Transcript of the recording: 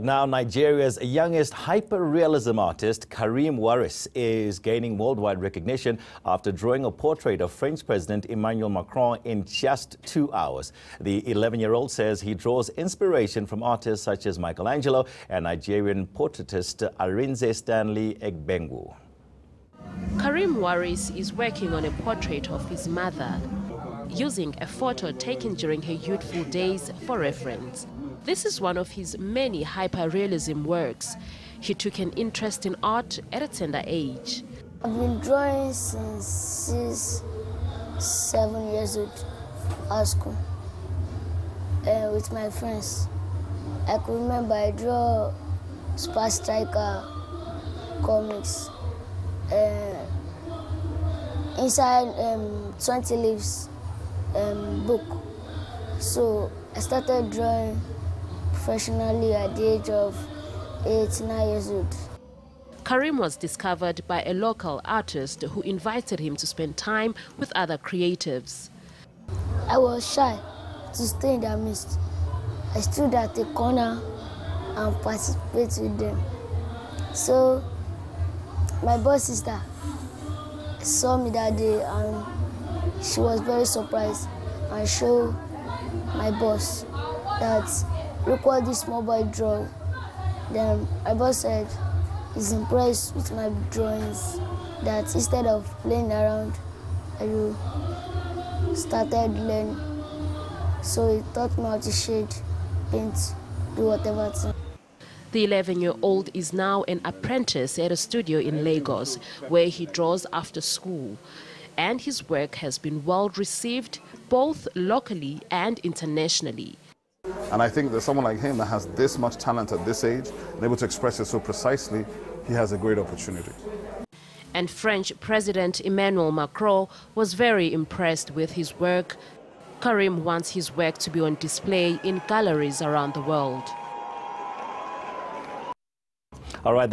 Now, Nigeria's youngest hyper-realism artist, Kareem Waris, is gaining worldwide recognition after drawing a portrait of French President Emmanuel Macron in just two hours. The 11-year-old says he draws inspiration from artists such as Michelangelo and Nigerian portraitist Arinze Stanley Egbengwu. Kareem Waris is working on a portrait of his mother, using a photo taken during her youthful days for reference. This is one of his many hyperrealism works. He took an interest in art at a tender age. I've been drawing since six, seven years old at school uh, with my friends. I could remember I draw Supa Strikas comics. Uh, inside um, 20 Leaves um, book. So I started drawing professionally at the age of eight, nine years old. Kareem was discovered by a local artist who invited him to spend time with other creatives. I was shy to stay in their midst. I stood at the corner and participated with them. So my boss sister saw me that day and she was very surprised and showed my boss that look what this small boy draw. Then my boss said he's impressed with my drawings, that instead of playing around, I started learning. So he taught me how to shade, paint, do whatever. The 11-year-old is now an apprentice at a studio in Lagos, where he draws after school. And his work has been well received both locally and internationally. And I think that someone like him that has this much talent at this age and able to express it so precisely, he has a great opportunity. And French President Emmanuel Macron was very impressed with his work. Kareem wants his work to be on display in galleries around the world. All right.